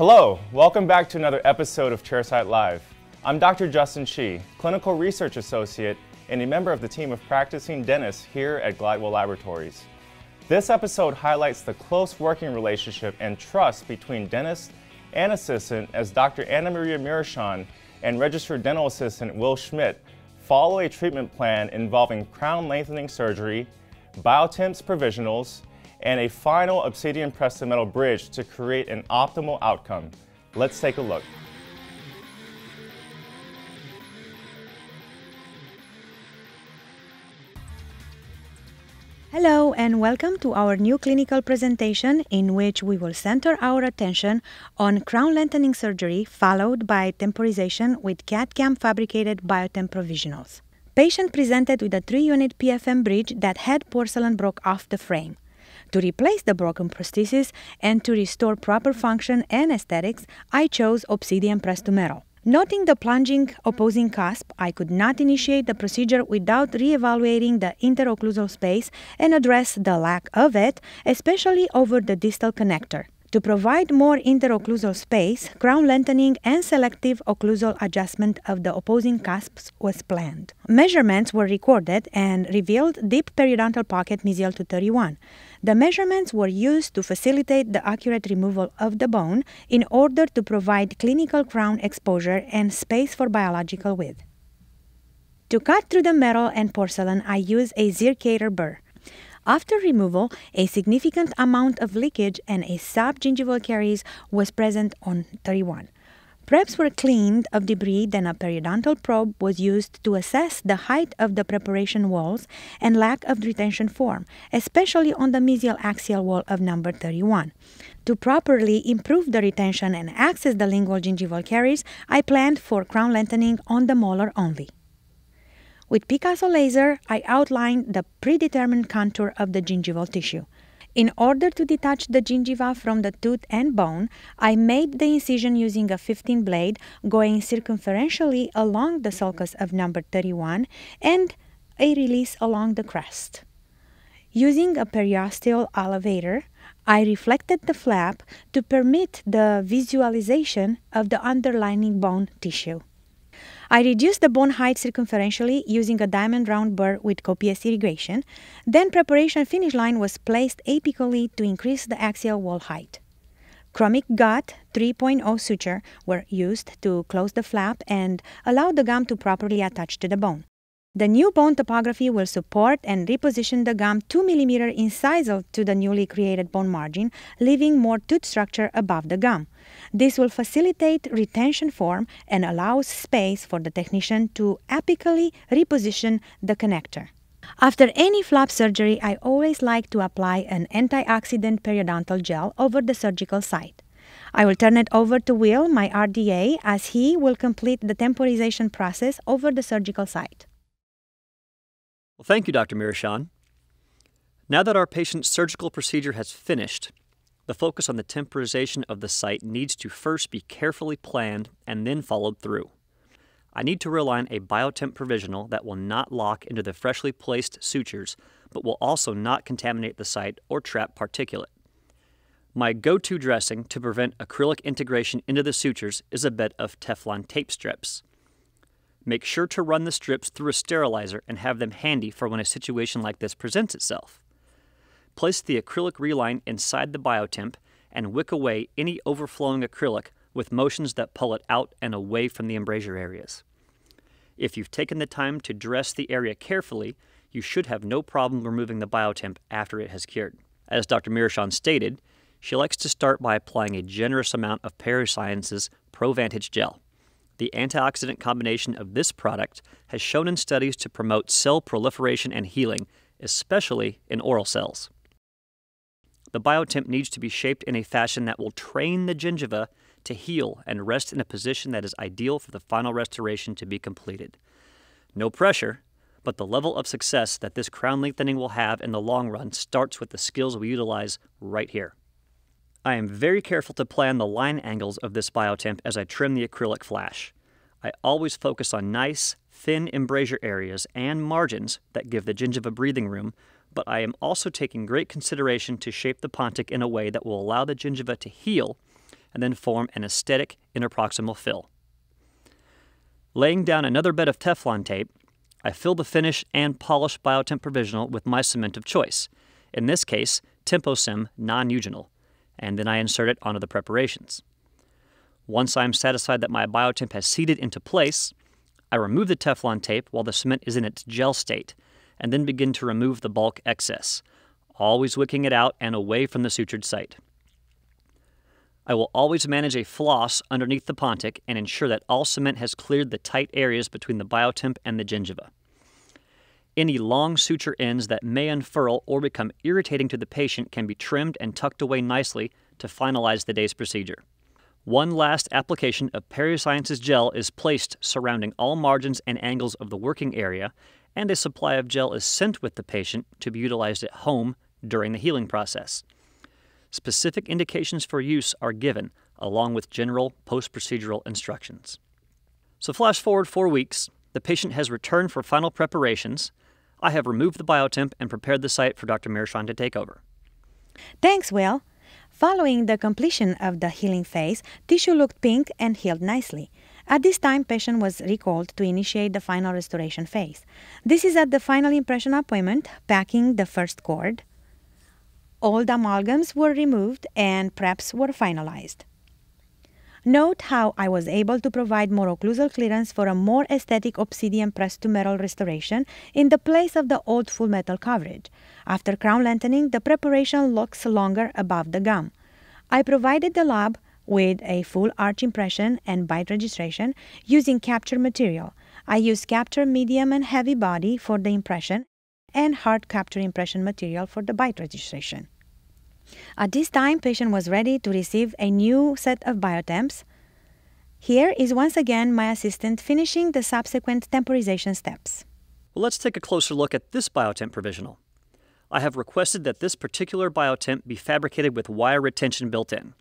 Hello, welcome back to another episode of Chairside Live. I'm Dr. Justin Chi, Clinical Research Associate and a member of the team of practicing dentists here at Glidewell Laboratories. This episode highlights the close working relationship and trust between dentist and assistant as Dr. Anamaria Muresan and registered dental assistant Will Schmidt follow a treatment plan involving crown lengthening surgery, biotemps provisionals, and a final obsidian pressed metal bridge to create an optimal outcome. Let's take a look. Hello and welcome to our new clinical presentation in which we will center our attention on crown lengthening surgery followed by temporization with CAD-CAM fabricated biotemp provisionals. Patient presented with a 3-unit PFM bridge that had porcelain broke off the frame. To replace the broken prosthesis and to restore proper function and aesthetics, I chose obsidian pressed metal. Noting the plunging opposing cusp, I could not initiate the procedure without re-evaluating the interocclusal space and address the lack of it, especially over the distal connector. To provide more interocclusal space, crown lengthening and selective occlusal adjustment of the opposing cusps was planned. Measurements were recorded and revealed deep periodontal pocket mesial to 31. The measurements were used to facilitate the accurate removal of the bone in order to provide clinical crown exposure and space for biological width. To cut through the metal and porcelain, I use a zircator burr. After removal, a significant amount of leakage and a subgingival caries was present on 31. Preps were cleaned of debris, then a periodontal probe was used to assess the height of the preparation walls and lack of retention form, especially on the mesial axial wall of number 31. To properly improve the retention and access the lingual gingival caries, I planned for crown lengthening on the molar only. With Picasso laser, I outlined the predetermined contour of the gingival tissue. In order to detach the gingiva from the tooth and bone, I made the incision using a 15 blade going circumferentially along the sulcus of number 31 and a release along the crest. Using a periosteal elevator, I reflected the flap to permit the visualization of the underlying bone tissue. I reduced the bone height circumferentially using a diamond round burr with copious irrigation. Then preparation finish line was placed apically to increase the axial wall height. Chromic gut 3.0 suture were used to close the flap and allow the gum to properly attach to the bone. The new bone topography will support and reposition the gum 2 mm incisal to the newly created bone margin, leaving more tooth structure above the gum. This will facilitate retention form and allows space for the technician to apically reposition the connector. After any flap surgery, I always like to apply an antioxidant periodontal gel over the surgical site. I will turn it over to Will, my RDA, as he will complete the temporization process over the surgical site. Well, thank you, Dr. Muresan. Now that our patient's surgical procedure has finished, the focus on the temporization of the site needs to first be carefully planned and then followed through. I need to realign a biotemp provisional that will not lock into the freshly placed sutures, but will also not contaminate the site or trap particulate. My go-to dressing to prevent acrylic integration into the sutures is a bed of Teflon tape strips. Make sure to run the strips through a sterilizer and have them handy for when a situation like this presents itself. Place the acrylic reline inside the biotemp and wick away any overflowing acrylic with motions that pull it out and away from the embrasure areas. If you've taken the time to dress the area carefully, you should have no problem removing the biotemp after it has cured. As Dr. Muresan stated, she likes to start by applying a generous amount of PerioSciences' ProVantage gel. The antioxidant combination of this product has shown in studies to promote cell proliferation and healing, especially in oral cells. The biotemp needs to be shaped in a fashion that will train the gingiva to heal and rest in a position that is ideal for the final restoration to be completed. No pressure, but the level of success that this crown lengthening will have in the long run starts with the skills we utilize right here. I am very careful to plan the line angles of this biotemp as I trim the acrylic flash. I always focus on nice, thin embrasure areas and margins that give the gingiva breathing room, but I am also taking great consideration to shape the pontic in a way that will allow the gingiva to heal and then form an aesthetic interproximal fill. Laying down another bed of Teflon tape, I fill the finish and polish Biotemp Provisional with my cement of choice, in this case, TempoCem non-eugenol, and then I insert it onto the preparations. Once I am satisfied that my Biotemp has seated into place, I remove the Teflon tape while the cement is in its gel state, and then begin to remove the bulk excess, always wicking it out and away from the sutured site. I will always manage a floss underneath the Pontic and ensure that all cement has cleared the tight areas between the biotemp and the gingiva. Any long suture ends that may unfurl or become irritating to the patient can be trimmed and tucked away nicely to finalize the day's procedure. One last application of PerioSciences gel is placed surrounding all margins and angles of the working area, and a supply of gel is sent with the patient to be utilized at home during the healing process. Specific indications for use are given, along with general post procedural instructions. So, flash forward four weeks, the patient has returned for final preparations. I have removed the biotemp and prepared the site for Dr. Muresan to take over. Thanks, Will. Following the completion of the healing phase, tissue looked pink and healed nicely. At this time, patient was recalled to initiate the final restoration phase. This is at the final impression appointment, packing the first cord. All the amalgams were removed and preps were finalized. Note how I was able to provide more occlusal clearance for a more aesthetic obsidian pressed to metal restoration in the place of the old full metal coverage. After crown lengthening, the preparation looks longer above the gum. I provided the lab with a full arch impression and bite registration using capture material. I use capture medium and heavy body for the impression and hard capture impression material for the bite registration. At this time, patient was ready to receive a new set of biotemps. Here is once again my assistant finishing the subsequent temporization steps. Well, let's take a closer look at this biotemp provisional. I have requested that this particular biotemp be fabricated with wire retention built in.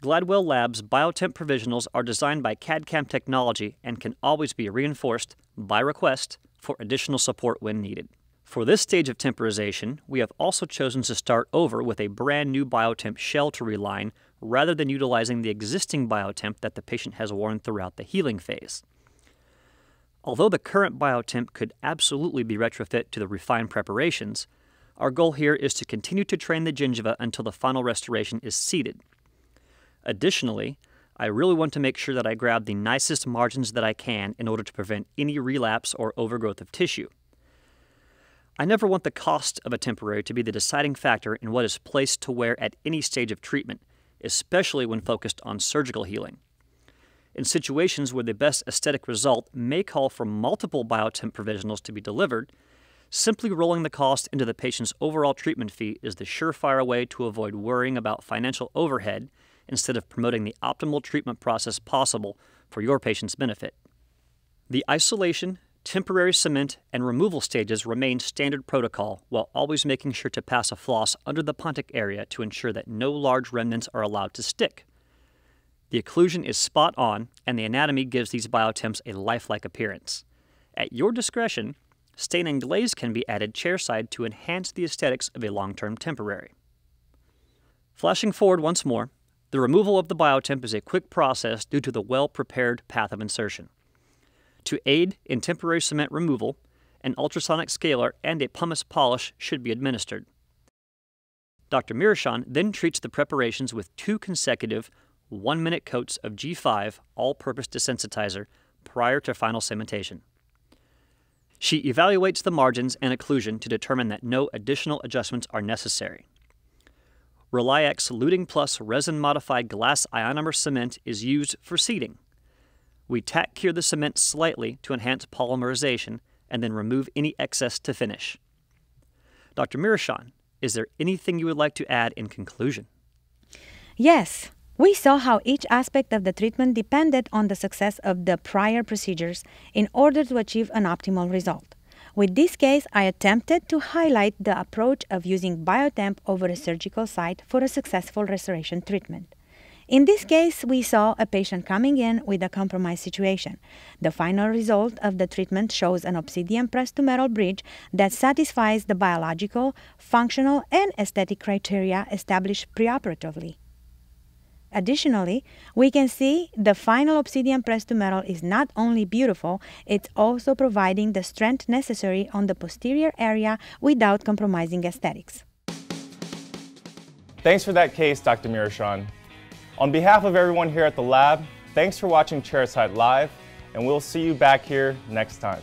Glidewell Labs biotemp provisionals are designed by CAD-CAM technology and can always be reinforced by request for additional support when needed. For this stage of temporization, we have also chosen to start over with a brand new biotemp shell to reline rather than utilizing the existing biotemp that the patient has worn throughout the healing phase. Although the current biotemp could absolutely be retrofit to the refined preparations, our goal here is to continue to train the gingiva until the final restoration is seated. Additionally, I really want to make sure that I grab the nicest margins that I can in order to prevent any relapse or overgrowth of tissue. I never want the cost of a temporary to be the deciding factor in what is placed to wear at any stage of treatment, especially when focused on surgical healing. In situations where the best aesthetic result may call for multiple biotemp provisionals to be delivered, simply rolling the cost into the patient's overall treatment fee is the surefire way to avoid worrying about financial overhead instead of promoting the optimal treatment process possible for your patient's benefit. The isolation, temporary cement, and removal stages remain standard protocol while always making sure to pass a floss under the pontic area to ensure that no large remnants are allowed to stick. The occlusion is spot on, and the anatomy gives these biotemps a lifelike appearance. At your discretion, stain and glaze can be added chairside to enhance the aesthetics of a long term temporary. Flashing forward once more, the removal of the biotemp is a quick process due to the well prepared path of insertion. To aid in temporary cement removal, an ultrasonic scaler and a pumice polish should be administered. Dr. Muresan then treats the preparations with two consecutive one minute coats of G5 all purpose desensitizer prior to final cementation. She evaluates the margins and occlusion to determine that no additional adjustments are necessary. RelyX Luting Plus resin modified glass ionomer cement is used for seating. We tack cure the cement slightly to enhance polymerization and then remove any excess to finish. Dr. Muresan, is there anything you would like to add in conclusion? Yes, we saw how each aspect of the treatment depended on the success of the prior procedures in order to achieve an optimal result. With this case, I attempted to highlight the approach of using biotemp over a surgical site for a successful restoration treatment. In this case, we saw a patient coming in with a compromised situation. The final result of the treatment shows an obsidian pressed to metal bridge that satisfies the biological, functional, and aesthetic criteria established preoperatively. Additionally, we can see the final obsidian pressed to metal is not only beautiful, it's also providing the strength necessary on the posterior area without compromising aesthetics. Thanks for that case, Dr. Muresan. On behalf of everyone here at the lab, thanks for watching Chairside Live, and we'll see you back here next time.